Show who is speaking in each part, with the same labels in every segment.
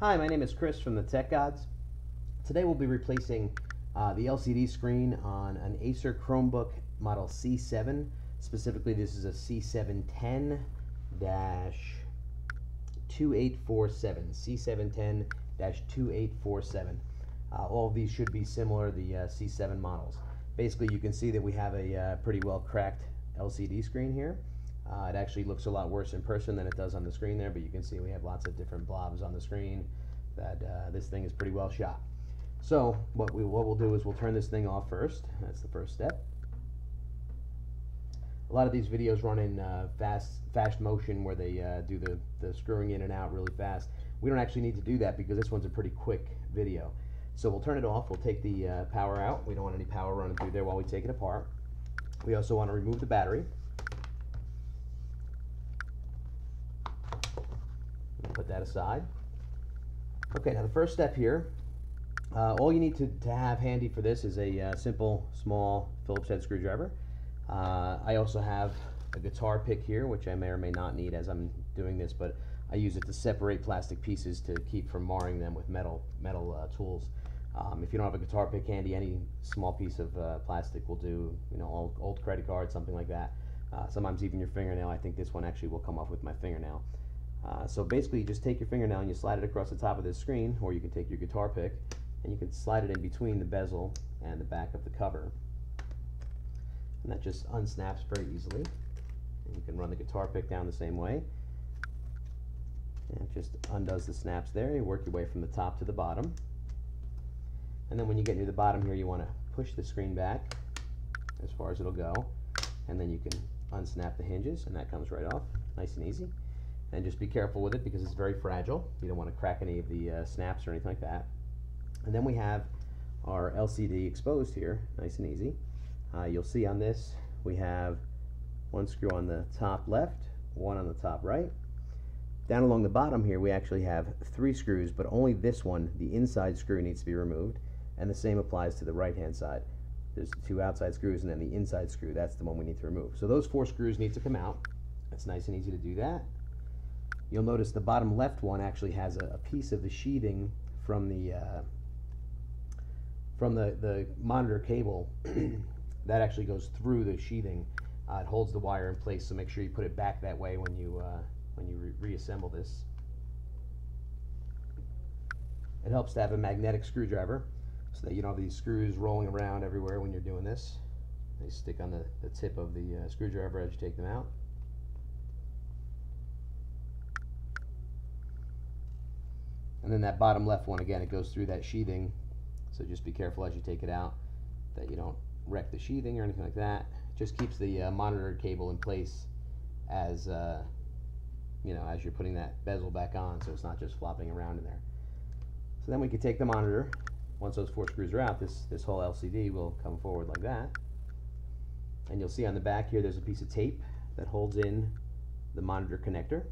Speaker 1: Hi, my name is Chris from the Tech Gods. Today we'll be replacing uh, the LCD screen on an Acer Chromebook model C7. Specifically, this is a C710 2847. C710 2847. Uh, all of these should be similar, the uh, C7 models. Basically, you can see that we have a uh, pretty well cracked LCD screen here. Uh, it actually looks a lot worse in person than it does on the screen there, but you can see we have lots of different blobs on the screen that uh, this thing is pretty well shot. So what, we, what we'll do is we'll turn this thing off first. That's the first step. A lot of these videos run in uh, fast, fast motion where they uh, do the, the screwing in and out really fast. We don't actually need to do that because this one's a pretty quick video. So we'll turn it off. We'll take the uh, power out. We don't want any power running through there while we take it apart. We also want to remove the battery. That aside. Okay, now the first step here, uh, all you need to, to have handy for this is a uh, simple, small Phillips head screwdriver. Uh, I also have a guitar pick here, which I may or may not need as I'm doing this, but I use it to separate plastic pieces to keep from marring them with metal, metal uh, tools. Um, if you don't have a guitar pick handy, any small piece of uh, plastic will do, you know, old, old credit card, something like that. Uh, sometimes even your fingernail. I think this one actually will come off with my fingernail. Uh, so basically you just take your fingernail and you slide it across the top of this screen or you can take your guitar pick and you can slide it in between the bezel and the back of the cover. And that just unsnaps very easily. And you can run the guitar pick down the same way. And it just undoes the snaps there. You work your way from the top to the bottom. And then when you get near the bottom here you want to push the screen back as far as it'll go. And then you can unsnap the hinges and that comes right off nice and easy and just be careful with it because it's very fragile. You don't want to crack any of the uh, snaps or anything like that. And then we have our LCD exposed here, nice and easy. Uh, you'll see on this we have one screw on the top left, one on the top right. Down along the bottom here we actually have three screws, but only this one, the inside screw needs to be removed, and the same applies to the right hand side. There's two outside screws and then the inside screw, that's the one we need to remove. So those four screws need to come out. It's nice and easy to do that. You'll notice the bottom left one actually has a, a piece of the sheathing from the uh, from the, the monitor cable that actually goes through the sheathing. Uh, it holds the wire in place, so make sure you put it back that way when you uh, when you re reassemble this. It helps to have a magnetic screwdriver so that you don't have these screws rolling around everywhere when you're doing this. They stick on the, the tip of the uh, screwdriver as you take them out. And then that bottom left one, again, it goes through that sheathing. So just be careful as you take it out that you don't wreck the sheathing or anything like that. It just keeps the uh, monitor cable in place as, uh, you know, as you're putting that bezel back on so it's not just flopping around in there. So then we can take the monitor. Once those four screws are out, this, this whole LCD will come forward like that. And you'll see on the back here there's a piece of tape that holds in the monitor connector,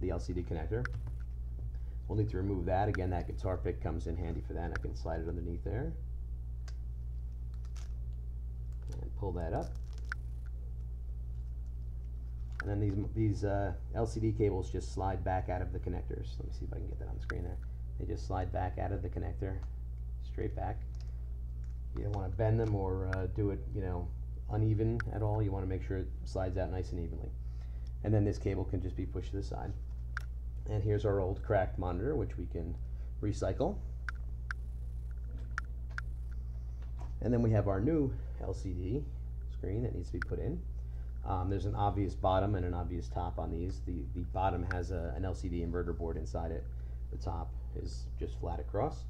Speaker 1: the LCD connector. We'll need to remove that. Again, that guitar pick comes in handy for that. I can slide it underneath there. And pull that up. And then these, these uh, LCD cables just slide back out of the connectors. Let me see if I can get that on the screen there. They just slide back out of the connector, straight back. You don't want to bend them or uh, do it, you know, uneven at all. You want to make sure it slides out nice and evenly. And then this cable can just be pushed to the side. And here's our old cracked monitor, which we can recycle. And then we have our new LCD screen that needs to be put in. Um, there's an obvious bottom and an obvious top on these. The, the bottom has a, an LCD inverter board inside it. The top is just flat across.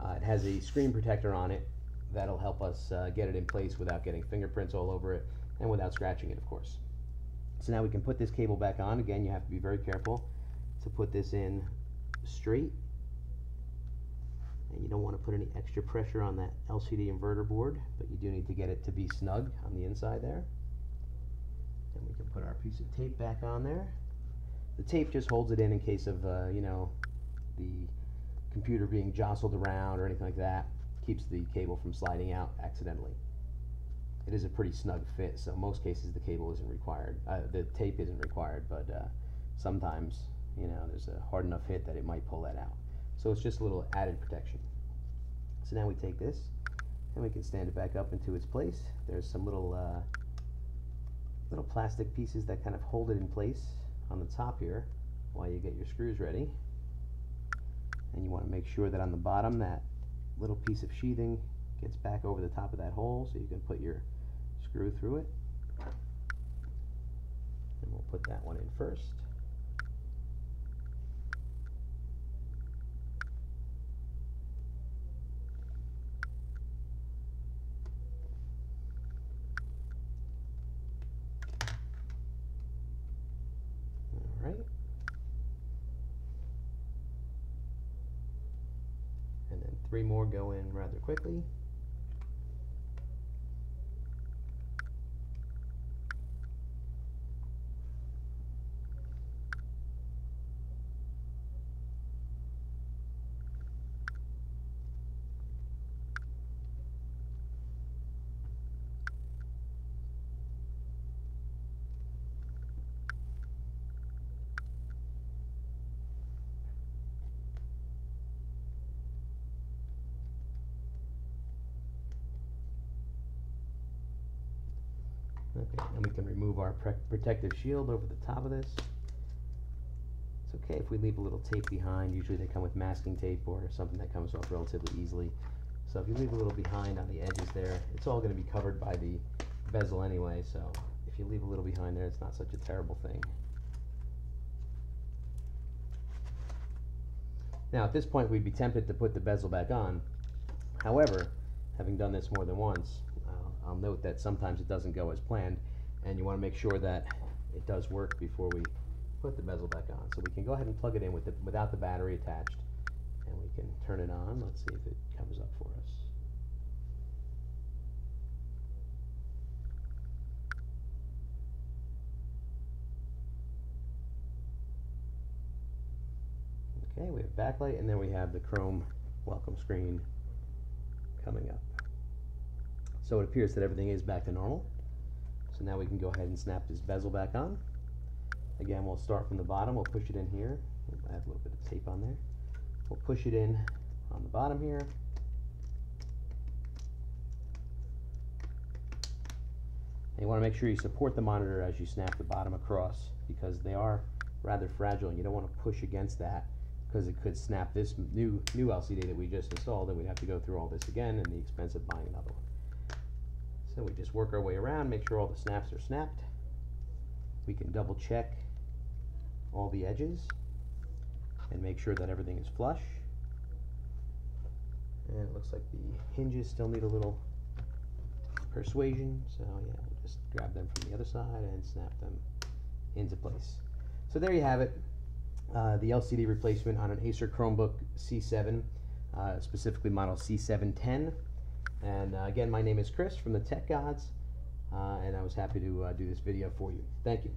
Speaker 1: Uh, it has a screen protector on it that'll help us uh, get it in place without getting fingerprints all over it and without scratching it, of course. So now we can put this cable back on. Again, you have to be very careful to put this in straight. And you don't want to put any extra pressure on that LCD inverter board but you do need to get it to be snug on the inside there. And we can put our piece of tape back on there. The tape just holds it in in case of uh, you know the computer being jostled around or anything like that. Keeps the cable from sliding out accidentally. It is a pretty snug fit so most cases the cable isn't required uh, the tape isn't required but uh, sometimes you know, there's a hard enough hit that it might pull that out. So it's just a little added protection. So now we take this and we can stand it back up into its place. There's some little uh, little plastic pieces that kind of hold it in place on the top here while you get your screws ready. And you want to make sure that on the bottom that little piece of sheathing gets back over the top of that hole so you can put your screw through it. And we'll put that one in first. All right. And then three more go in rather quickly. Okay, and we can remove our protective shield over the top of this. It's okay if we leave a little tape behind. Usually they come with masking tape or something that comes off relatively easily. So if you leave a little behind on the edges there, it's all going to be covered by the bezel anyway, so if you leave a little behind there, it's not such a terrible thing. Now at this point we'd be tempted to put the bezel back on. However, having done this more than once, I'll note that sometimes it doesn't go as planned and you want to make sure that it does work before we put the bezel back on. So we can go ahead and plug it in with the, without the battery attached and we can turn it on. Let's see if it comes up for us. Okay, we have backlight and then we have the chrome welcome screen coming up. So it appears that everything is back to normal. So now we can go ahead and snap this bezel back on. Again, we'll start from the bottom. We'll push it in here. I have a little bit of tape on there. We'll push it in on the bottom here. And you want to make sure you support the monitor as you snap the bottom across because they are rather fragile and you don't want to push against that because it could snap this new new LCD that we just installed and we'd have to go through all this again and the expense of buying another one. So we just work our way around, make sure all the snaps are snapped. We can double check all the edges and make sure that everything is flush. And it looks like the hinges still need a little persuasion, so yeah, we'll just grab them from the other side and snap them into place. So there you have it. Uh, the LCD replacement on an Acer Chromebook C7, uh, specifically model C710. And uh, again, my name is Chris from the Tech Gods, uh, and I was happy to uh, do this video for you. Thank you.